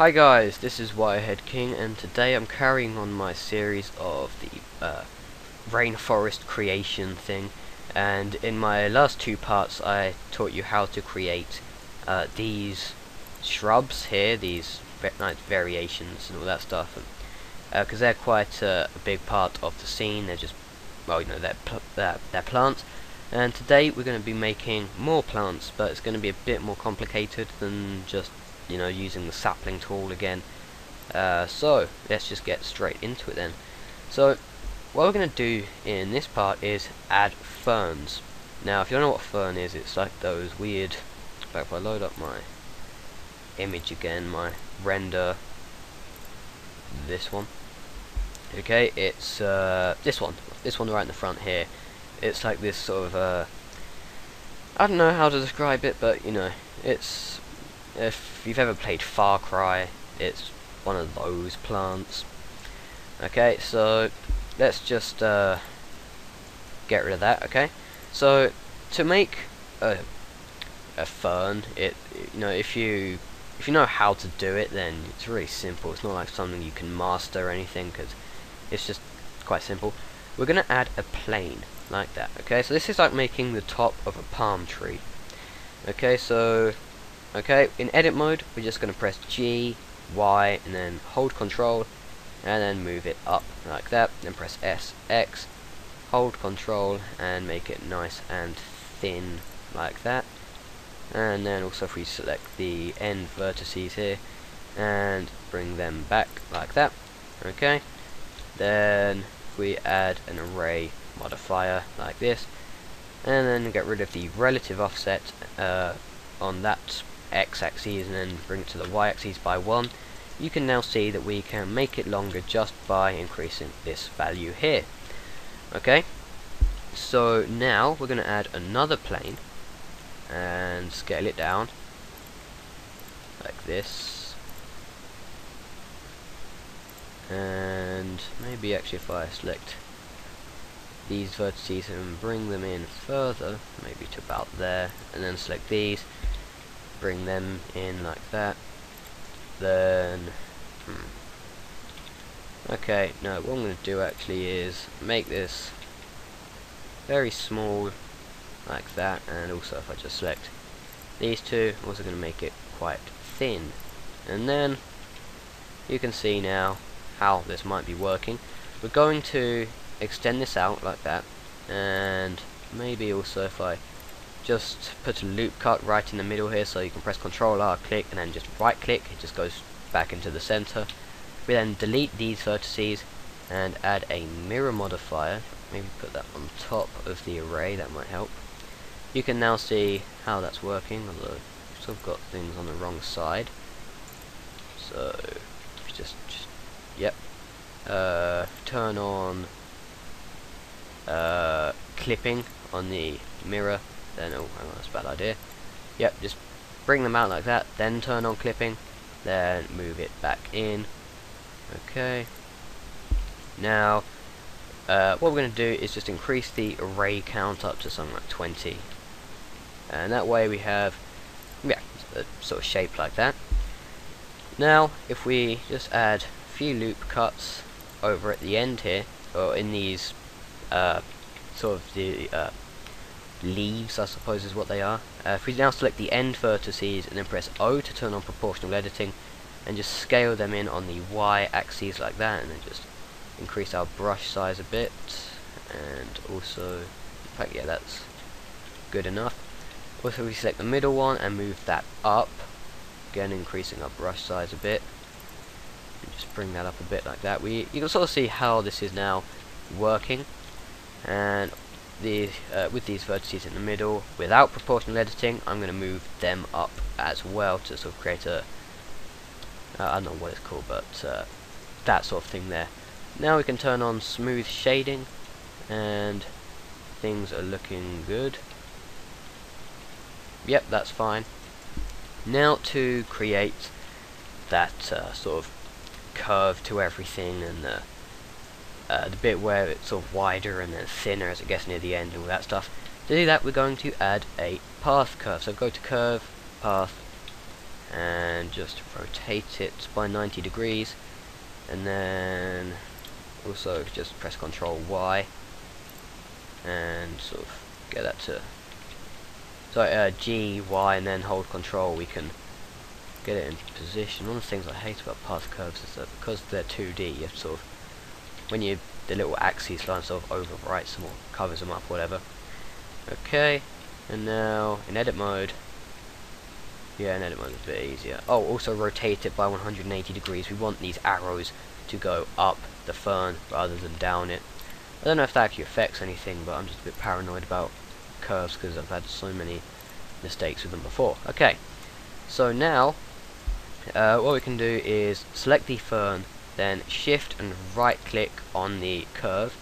Hi guys, this is Wirehead King and today I'm carrying on my series of the uh, rainforest creation thing. And in my last two parts I taught you how to create uh, these shrubs here, these nice variations and all that stuff. Because uh, they're quite uh, a big part of the scene, they're just, well you know, they're, they're, they're plants. And today we're going to be making more plants but it's going to be a bit more complicated than just you know using the sapling tool again. Uh, so let's just get straight into it then. So what we're going to do in this part is add ferns. Now if you don't know what fern is it's like those weird like if I load up my image again my render this one. Okay it's uh, this one. This one right in the front here. It's like this sort of uh, I don't know how to describe it but you know it's if you've ever played Far Cry, it's one of those plants. Okay, so let's just uh, get rid of that. Okay, so to make a a fern, it you know if you if you know how to do it, then it's really simple. It's not like something you can master or anything, because it's just quite simple. We're gonna add a plane like that. Okay, so this is like making the top of a palm tree. Okay, so Okay, in edit mode, we're just going to press G, Y, and then hold control, and then move it up like that. Then press S, X, hold control, and make it nice and thin like that. And then also if we select the end vertices here, and bring them back like that. Okay, then we add an array modifier like this, and then get rid of the relative offset uh, on that x-axis and then bring it to the y-axis by 1 you can now see that we can make it longer just by increasing this value here. Okay? So now we're going to add another plane and scale it down like this. And maybe actually if I select these vertices and bring them in further maybe to about there and then select these bring them in like that then hmm. okay no what I'm going to do actually is make this very small like that and also if I just select these two I'm also going to make it quite thin and then you can see now how this might be working we're going to extend this out like that and maybe also if I just put a loop cut right in the middle here so you can press Control R, click, and then just right click, it just goes back into the center. We then delete these vertices and add a mirror modifier, maybe put that on top of the array, that might help. You can now see how that's working, although I've still got things on the wrong side. So, just, just yep. Uh, turn on uh, clipping on the mirror then, oh, hang on, that's a bad idea. Yep, just bring them out like that, then turn on clipping, then move it back in. Okay. Now, uh, what we're going to do is just increase the array count up to something like 20. And that way we have, yeah, a sort of shape like that. Now, if we just add a few loop cuts over at the end here, or in these uh, sort of the uh, leaves, I suppose is what they are. Uh, if we now select the end vertices and then press O to turn on proportional editing, and just scale them in on the Y axis like that, and then just increase our brush size a bit, and also, in fact, yeah, that's good enough. Also, we select the middle one and move that up, again increasing our brush size a bit, and just bring that up a bit like that. We you can sort of see how this is now working, and uh, with these vertices in the middle without proportional editing I'm going to move them up as well to sort of create a uh, I don't know what it's called but uh, that sort of thing there. Now we can turn on smooth shading and things are looking good. Yep that's fine. Now to create that uh, sort of curve to everything and the uh, the bit where it's sort of wider and then thinner as it gets near the end and all that stuff. To do that we're going to add a path curve. So go to curve, path, and just rotate it by 90 degrees and then also just press Control Y and sort of get that to sorry uh, G Y and then hold Control we can get it in position. One of the things I hate about path curves is that because they're 2D you have to sort of when you the little axis line sort of overwrites them or covers them up whatever. Okay and now in edit mode yeah, in edit mode is a bit easier. Oh, also rotate it by 180 degrees. We want these arrows to go up the fern rather than down it. I don't know if that actually affects anything, but I'm just a bit paranoid about curves because I've had so many mistakes with them before. Okay, so now uh, what we can do is select the fern, then shift and right click on the curve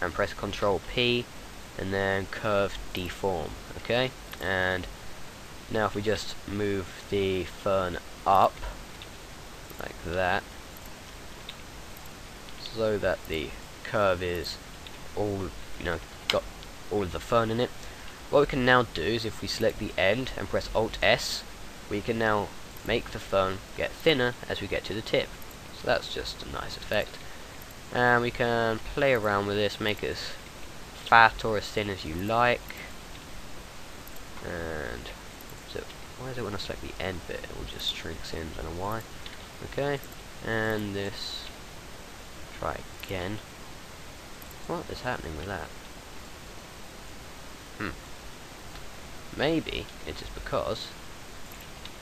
and press Control P and then curve deform. Okay, and now if we just move the fern up, like that, so that the curve is all, you know, got all of the fern in it. What we can now do is if we select the end and press Alt S, we can now make the fern get thinner as we get to the tip. That's just a nice effect. And we can play around with this, make it as fat or as thin as you like. And so why is it when I select the end bit, it will just shrinks in, I don't know why. Okay, and this, try again. What is happening with that? Hmm. Maybe it is because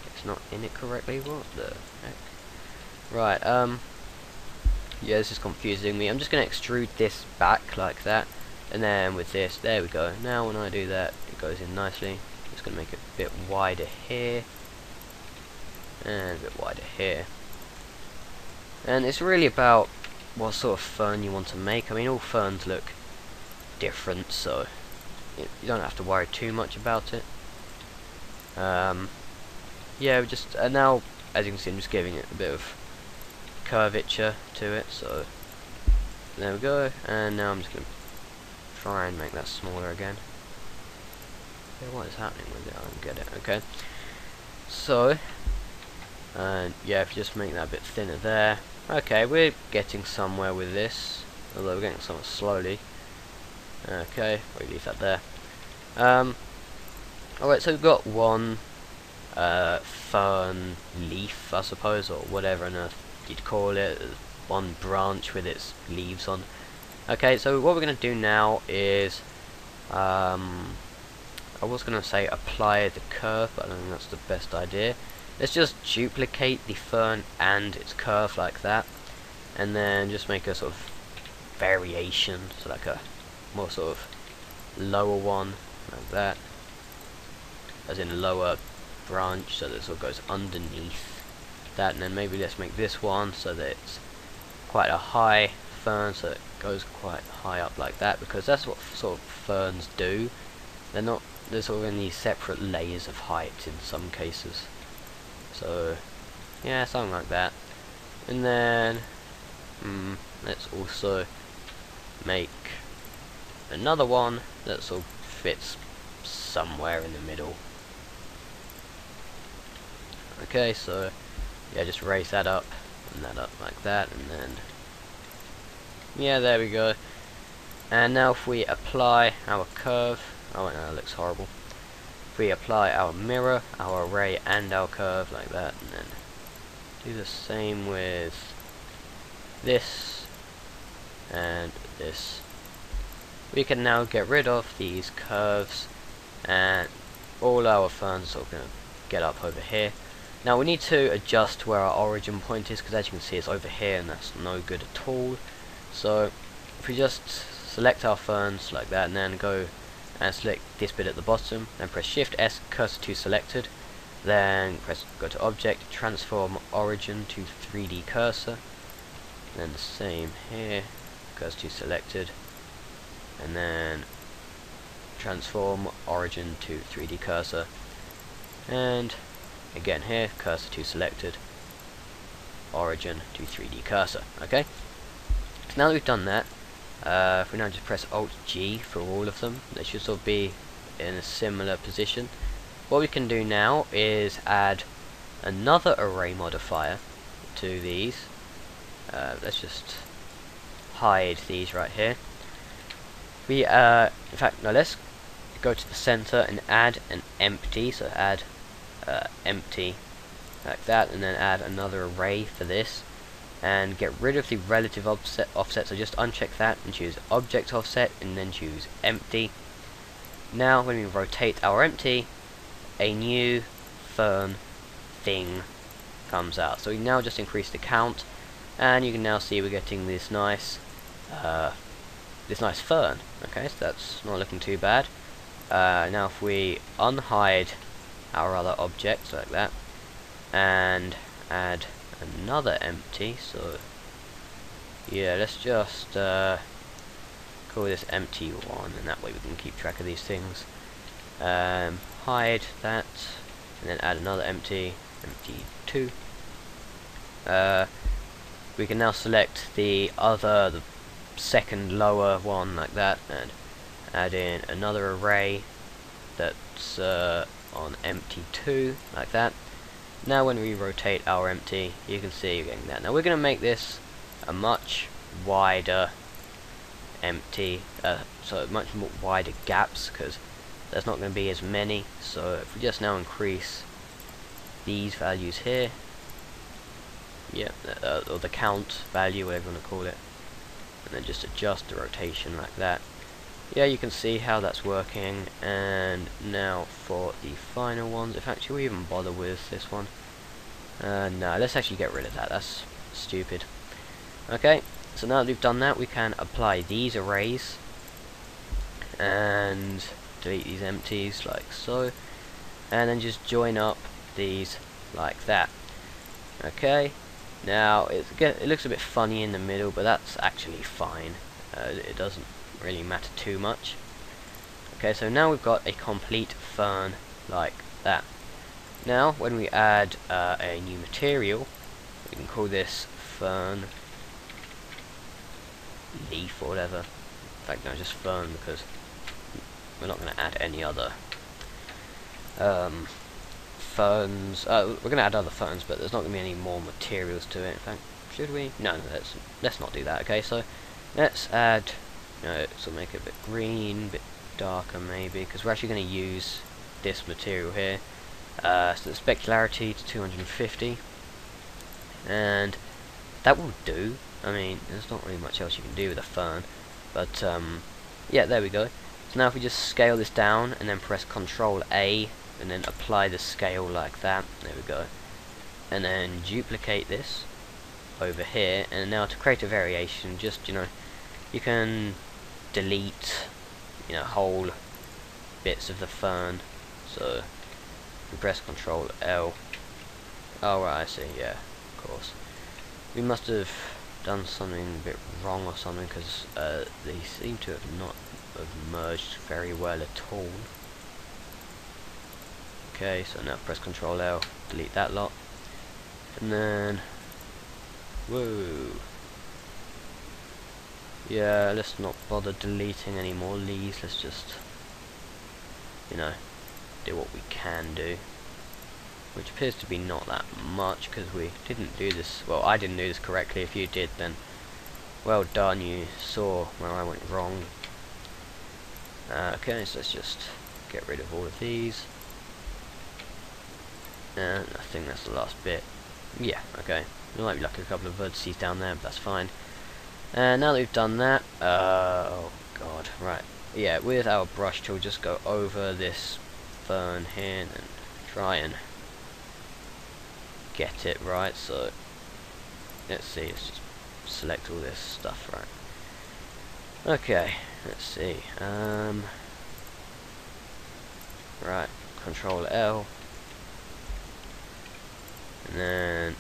it's not in it correctly. What the heck? Right, um, yeah, this is confusing me. I'm just going to extrude this back like that. And then with this, there we go. Now when I do that, it goes in nicely. Just going to make it a bit wider here. And a bit wider here. And it's really about what sort of fern you want to make. I mean, all ferns look different, so you don't have to worry too much about it. Um, yeah, just and now, as you can see, I'm just giving it a bit of curvature to it. So there we go. And now I'm just going to try and make that smaller again. What is happening with it? I don't get it. Okay. So, and yeah, if you just make that a bit thinner there. Okay, we're getting somewhere with this. Although we're getting somewhere slowly. Okay, we leave that there. Um, Alright, so we've got one uh, fern leaf, I suppose, or whatever on earth you'd call it. One branch with its leaves on. Okay, so what we're going to do now is um, I was going to say apply the curve, but I don't think that's the best idea. Let's just duplicate the fern and its curve like that, and then just make a sort of variation, so like a more sort of lower one, like that, as in a lower branch, so that sort of goes underneath that, and then maybe let's make this one so that it's quite a high fern, so it goes quite high up like that, because that's what sort of ferns do. They're not there's sort of these separate layers of height in some cases. So, yeah, something like that. And then, mm, let's also make another one that sort of fits somewhere in the middle. Okay, so, yeah, just raise that up, and that up like that, and then, yeah, there we go. And now if we apply our curve, Oh no, that uh, looks horrible. If we apply our mirror, our array, and our curve like that, and then do the same with this and this. We can now get rid of these curves and all our ferns are going to get up over here. Now we need to adjust where our origin point is because as you can see it's over here and that's no good at all. So if we just select our ferns like that and then go and select this bit at the bottom then press shift S cursor to selected then press go to object transform origin to 3D cursor then the same here cursor to selected and then transform origin to 3D cursor and again here cursor to selected origin to 3D cursor okay so now that we've done that uh, if we now just press Alt G for all of them, they should sort of be in a similar position. What we can do now is add another array modifier to these. Uh, let's just hide these right here. We, uh, in fact, now let's go to the center and add an empty, so add uh, empty like that, and then add another array for this, and get rid of the relative offset, offset so just uncheck that and choose object offset, and then choose empty. Now, when we rotate our empty, a new fern thing comes out. So we now just increase the count, and you can now see we're getting this nice uh, this nice fern. Okay, so that's not looking too bad. Uh, now if we unhide our other objects like that, and add another empty, so yeah, let's just uh, call this empty one, and that way we can keep track of these things. Um, hide that, and then add another empty, empty two. Uh, we can now select the other, the second lower one like that and add in another array that's uh, on empty 2 like that. Now when we rotate our empty you can see you're getting that. Now we're going to make this a much wider empty uh, so much more wider gaps because there's not going to be as many. So if we just now increase these values here yeah uh, or the count value whatever you want to call it and then just adjust the rotation like that yeah you can see how that's working. And now for the final ones. If actually we even bother with this one? Uh, no let's actually get rid of that. That's stupid. Okay so now that we've done that we can apply these arrays and delete these empties like so. And then just join up these like that. Okay now, it looks a bit funny in the middle, but that's actually fine. Uh, it doesn't really matter too much. Okay, so now we've got a complete fern like that. Now, when we add uh, a new material, we can call this fern leaf or whatever. In fact, no, just fern because we're not going to add any other um, ferns. Uh, we're going to add other ferns, but there's not going to be any more materials to it. In fact, should we? No, no, let's, let's not do that. Okay, so let's add, know, so make it a bit green, a bit darker maybe, because we're actually going to use this material here. Uh, so the specularity to 250, and that will do. I mean, there's not really much else you can do with a fern, but um, yeah, there we go. So now if we just scale this down and then press Control A and then apply the scale like that there we go and then duplicate this over here and now to create a variation just you know you can delete you know whole bits of the fern so we press control L. Oh right I see yeah of course. We must have done something a bit wrong or something because uh, they seem to have not have merged very well at all. Okay, so now press Control L, delete that lot, and then, whoa, yeah, let's not bother deleting any more leaves, let's just, you know, do what we can do, which appears to be not that much, because we didn't do this, well, I didn't do this correctly, if you did, then, well done, you saw where I went wrong. Uh, okay, so let's just get rid of all of these. And I think that's the last bit. Yeah, okay. There might be like a couple of vertices down there, but that's fine. And now that we've done that, uh, oh god, right. Yeah, with our brush tool, just go over this fern here and try and get it right. So, let's see, let's just select all this stuff right. Okay, let's see. Um, right, Control L, and then,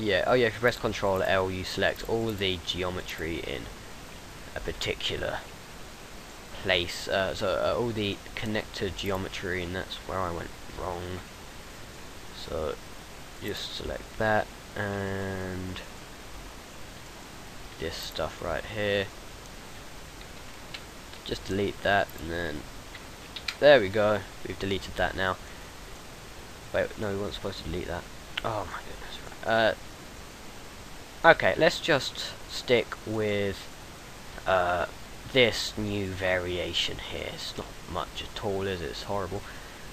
yeah, oh yeah, if you press Control L, you select all the geometry in a particular place. Uh, so uh, all the connector geometry, and that's where I went wrong. So just select that and this stuff right here. Just delete that, and then there we go. We've deleted that now. Wait, no, we weren't supposed to delete that. Oh my goodness. Right. Uh, okay, let's just stick with uh, this new variation here. It's not much at all, is it? It's horrible.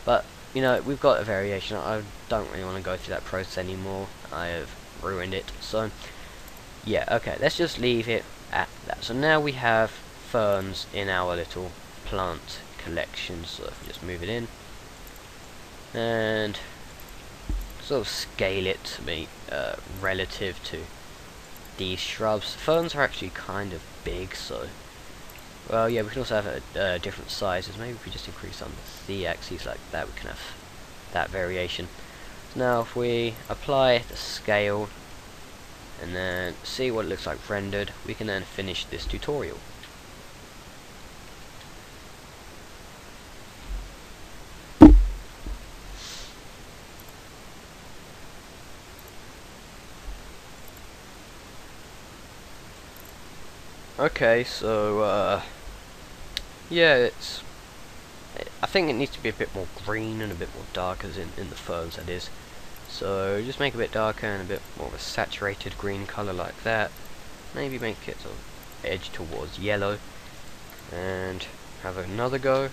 But, you know, we've got a variation. I don't really want to go through that process anymore. I have ruined it. So, yeah, okay, let's just leave it at that. So now we have ferns in our little plant collection. So if we just move it in and sort of scale it to be uh, relative to these shrubs. Ferns are actually kind of big, so well, yeah, we can also have uh, different sizes. Maybe if we just increase on the z-axis like that, we can have that variation. So now if we apply the scale and then see what it looks like rendered, we can then finish this tutorial. Okay, so, uh, yeah, it's, I think it needs to be a bit more green and a bit more dark as in, in the ferns that is. So, just make it a bit darker and a bit more of a saturated green colour like that. Maybe make it sort of edge towards yellow. And have another go.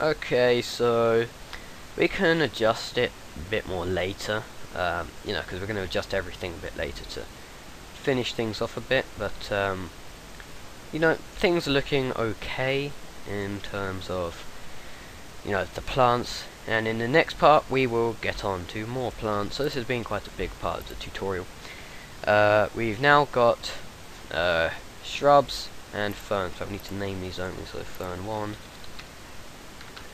Okay, so, we can adjust it a bit more later. Um, you know, because we're going to adjust everything a bit later to finish things off a bit, but um, you know, things are looking okay in terms of you know the plants. And in the next part we will get on to more plants. So this has been quite a big part of the tutorial. Uh, we've now got uh, shrubs and ferns. So I need to name these only. So fern 1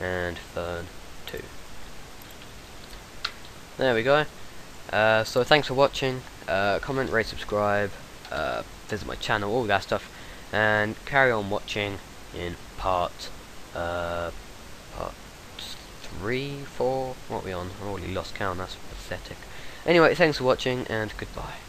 and fern 2 there we go. Uh, so thanks for watching uh, comment, rate, subscribe, uh, visit my channel, all that stuff, and carry on watching in part, uh, part three, four, what are we on? I already lost count, that's pathetic. Anyway, thanks for watching, and goodbye.